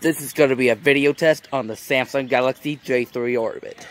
This is going to be a video test on the Samsung Galaxy J3 Orbit.